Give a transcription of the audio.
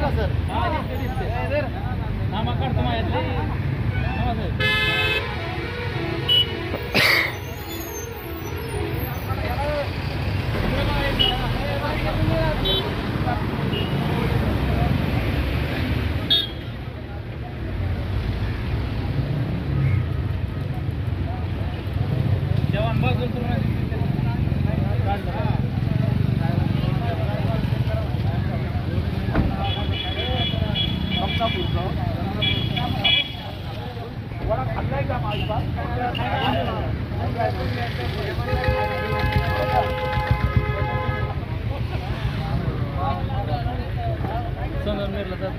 का सर. नामा काढतो माझ्यातले. Sonra Sanırım nerede?